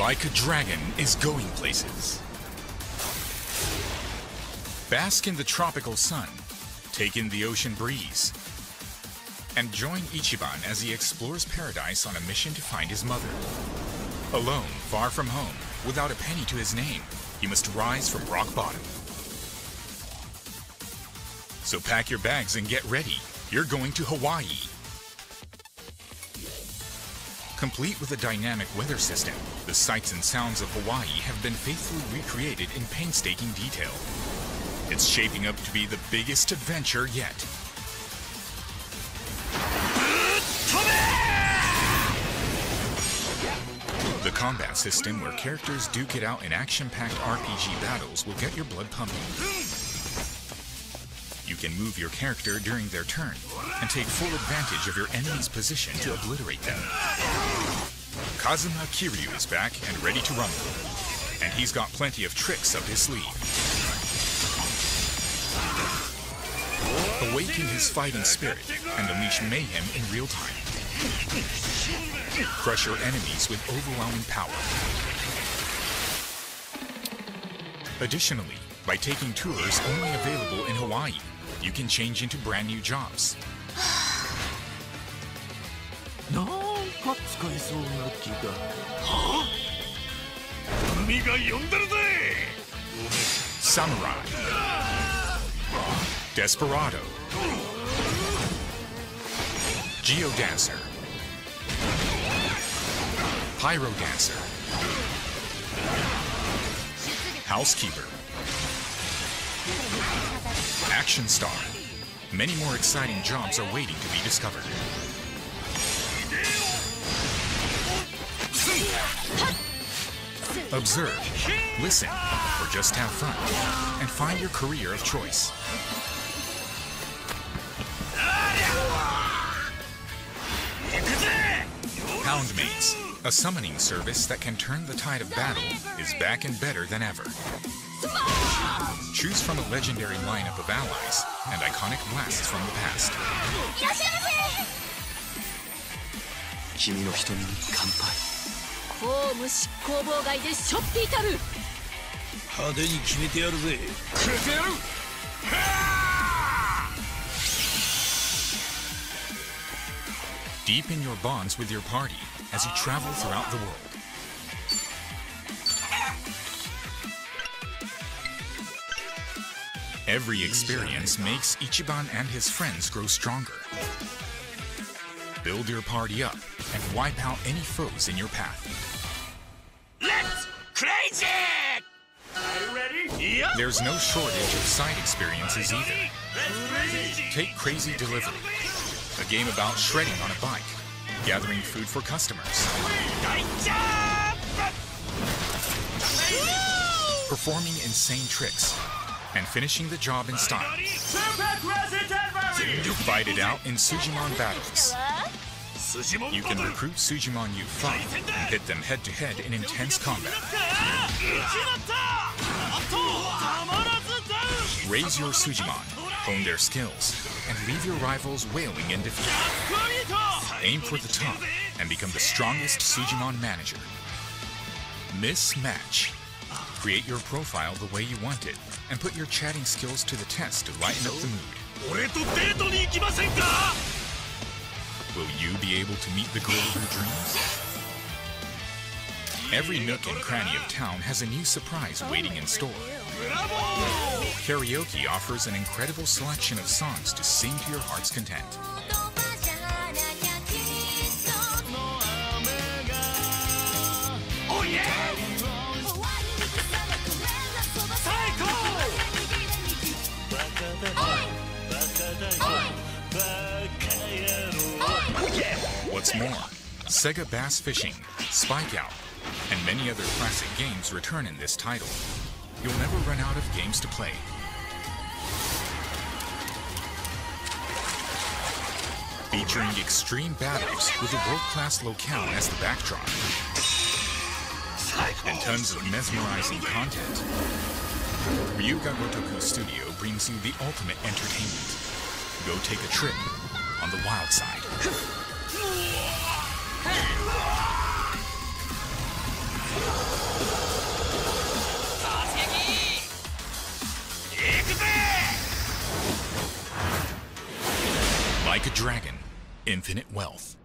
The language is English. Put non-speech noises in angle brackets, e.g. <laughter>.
Like a dragon is going places. Bask in the tropical sun. Take in the ocean breeze. And join Ichiban as he explores paradise on a mission to find his mother. Alone, far from home, without a penny to his name, he must rise from rock bottom. So pack your bags and get ready. You're going to Hawaii. Complete with a dynamic weather system, the sights and sounds of Hawaii have been faithfully recreated in painstaking detail. It's shaping up to be the biggest adventure yet. The combat system where characters duke it out in action-packed RPG battles will get your blood pumping. Can move your character during their turn and take full advantage of your enemy's position to obliterate them. Kazuma Kiryu is back and ready to rumble. And he's got plenty of tricks up his sleeve. Awaken his fighting spirit and unleash mayhem in real time. Crush your enemies with overwhelming power. Additionally, by taking tours only available in Hawaii, you can change into brand new jobs. <sighs> <gasps> なんか使えそうな気が海が呼んでるぜ Samurai. Desperado. Geodancer. Pyro Dancer. Housekeeper. Action Star. Many more exciting jobs are waiting to be discovered. Observe, listen, or just have fun, and find your career of choice. Poundmates, a summoning service that can turn the tide of battle, is back and better than ever. Choose from a legendary lineup of allies and iconic blasts from the past. Deepen your bonds with your party as you travel throughout the world. Every experience makes Ichiban and his friends grow stronger. Build your party up and wipe out any foes in your path. Let's crazy! Are you ready? Yep. There's no shortage of side experiences either. Crazy. Take Crazy Delivery, a game about shredding on a bike, gathering food for customers, performing insane tricks, and finishing the job in style. You fight it out in Sujimon battles. You can recruit Sujimon you fight and hit them head to head in intense combat. Raise your Sujimon, hone their skills, and leave your rivals wailing in defeat. Aim for the top and become the strongest Sujimon manager. Miss Match. Create your profile the way you want it and put your chatting skills to the test to lighten up the mood. Will you be able to meet the girl of your dreams? Every nook and cranny of town has a new surprise waiting in store. Oh, Karaoke offers an incredible selection of songs to sing to your heart's content. What's more, Sega Bass Fishing, Spike Out, and many other classic games return in this title. You'll never run out of games to play. Featuring extreme battles with a world-class locale as the backdrop. And tons of mesmerizing content. Ryu Ga Gotoku Studio brings you the ultimate entertainment. Go take a trip on the wild side. Like a dragon, infinite wealth.